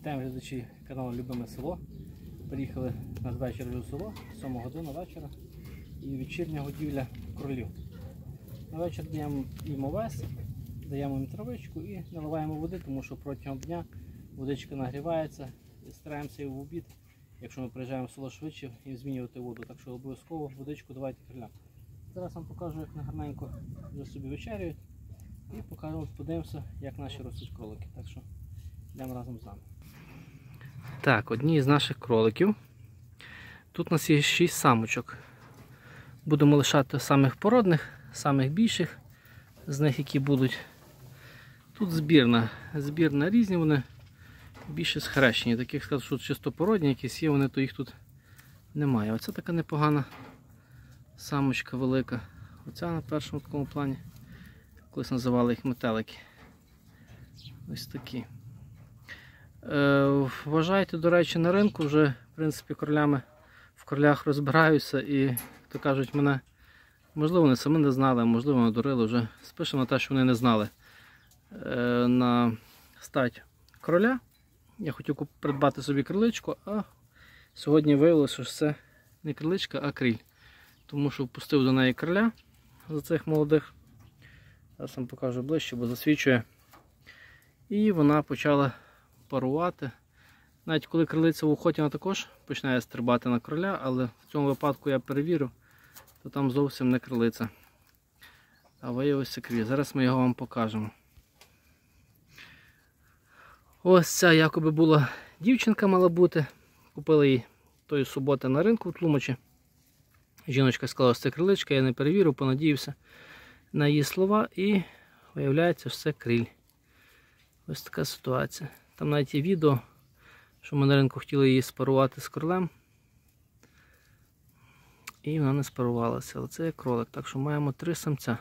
Вітаємо глядачі каналу Любиме село. Приїхали надвечір у село, 7 година вечора і вечірня годівля кролів. На вечір даємо їм овес, даємо їм травичку і наливаємо води, тому що протягом дня водичка нагрівається і стараємося і в обід, якщо ми приїжджаємо в село швидше, і змінювати воду. Так що обов'язково водичку давайте кролям. Зараз вам покажу, як гарненько вже собі вечерюють. І покажемо, подивимося, як наші ростуть кролики. Так що йдемо разом з нами. Так, одні з наших кроликів. Тут у нас є 6 самочок. Будемо лишати самих породних, самих більших, з них, які будуть. Тут збірна. Збірна різні, вони більше схрещені. Таких сказав, що чистопородні якісь є, вони то їх тут немає. Оце така непогана самочка велика. Оця на першому такому плані. Колись називали їх метелики. Ось такі. Е, Вважайте, до речі, на ринку вже в принципі кролями в кролях розбираюся і, то кажуть, мене можливо вони самі не знали, можливо надурили вже. Спишемо на те, що вони не знали. Е, На стать кроля. Я хотів придбати собі криличку, а сьогодні виявилося, що це не криличка, а криль. Тому що впустив до неї кроля за цих молодих. Зараз вам покажу ближче, бо засвічує. І вона почала парувати. Навіть коли крилиця в охоті, вона також починає стрибати на кроля, але в цьому випадку я перевірив, то там зовсім не крилиця. А виявився криль. Зараз ми його вам покажемо. Ось ця якоби була дівчинка мала бути. Купили її тої суботи на ринку в Тлумачі. Жіночка сказала, що це криличка, я не перевірив, понадіявся на її слова і виявляється, це криль. Ось така ситуація. Там навіть є відео, що ми на ринку хотіли її спарувати з кролем. І вона не спарувалася. Але це є кролик. Так що маємо три самця.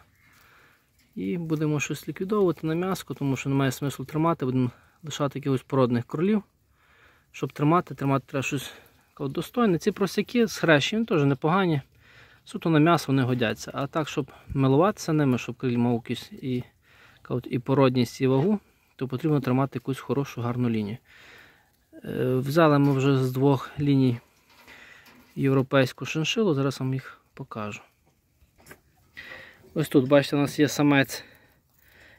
І будемо щось ліквідовувати на м'яско, тому що немає смислу тримати, будемо лишати якихось породних кролів. Щоб тримати, тримати треба щось достойне. Ці просяки з хрещі, теж непогані. Суто на м'ясо вони годяться. А так, щоб милуватися ними, щоб криль мав якісь і, і породність, і вагу, то потрібно тримати якусь хорошу гарну лінію. Е, Взяли ми вже з двох ліній європейську шиншилу, зараз вам їх покажу. Ось тут, бачите, у нас є самець.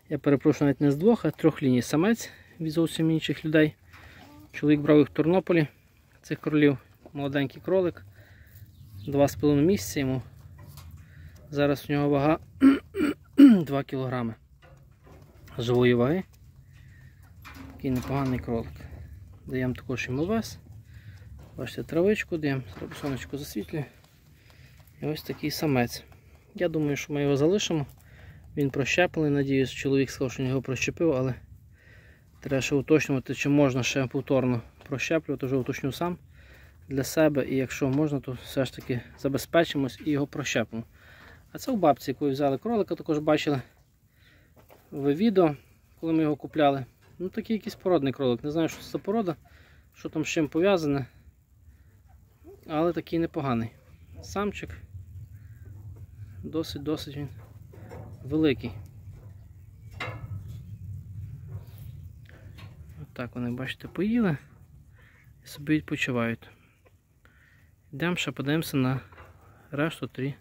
Я перепрошую навіть не з двох, а трьох ліній самець від зовсім інших людей. Чоловік брав їх в Тернополі, цих кролів, молоденький кролик. Два з половиною місяця йому. Зараз у нього вага 2 кг живої ваги. Такий непоганий кролик. Даємо також йому вес. Бачите, травичку даємо, сонечко засвітлює. І ось такий самець. Я думаю, що ми його залишимо. Він прощеплений, надіюсь, чоловік сказав, що його прощепив, але треба ще уточнювати, чи можна ще повторно прощеплювати, вже уточню сам для себе. І якщо можна, то все ж таки забезпечимось і його прощепимо. А це у бабці, якої взяли кролика, також бачили в відео, коли ми його купляли. Ну такий якийсь породний кролик. Не знаю, що це за порода, що там з чим пов'язане. Але такий непоганий. Самчик досить-досить він великий. Отак вони, бачите, поїли і собі відпочивають. Йдемо ще подивимося на решту три,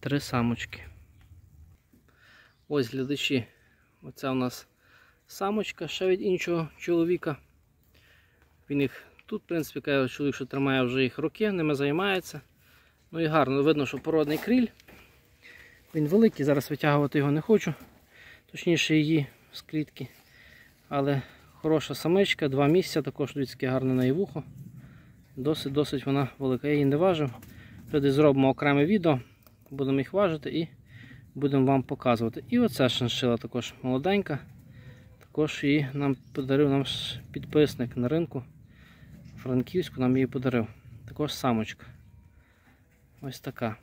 три самочки. Ось глядачі. Оце у нас самочка ще від іншого чоловіка. Він їх тут, в принципі, каже, чоловік, що тримає вже їх роки, ними займається. Ну і гарно, видно, що породний криль. Він великий, зараз витягувати його не хочу. Точніше її з клітки. Але хороша самичка, два місяці, також людське гарне на її вухо. Досить-досить вона велика. Я її не важив. Тоді зробимо окреме відео, будемо їх важити і будемо вам показувати. І оця шиншила також молоденька. Також її нам подарив нам підписник на ринку. Франківську нам її подарив. Також самочка. Ось така.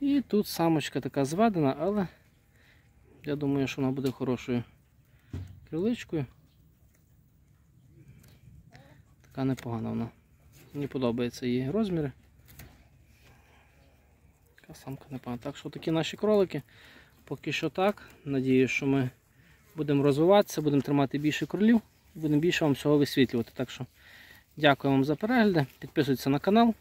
І тут самочка така зведена, але я думаю, що вона буде хорошою криличкою. Така непогана вона. Мені подобаються її розміри. Така самка непогана. Так що такі наші кролики. Поки що так. Надію, що ми будемо розвиватися, будемо тримати більше кролів. Будемо більше вам всього висвітлювати. Так що дякую вам за перегляди. Підписуйтесь на канал,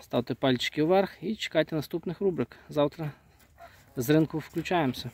ставте пальчики вверх і чекайте наступних рубрик. Завтра з ринку включаємося.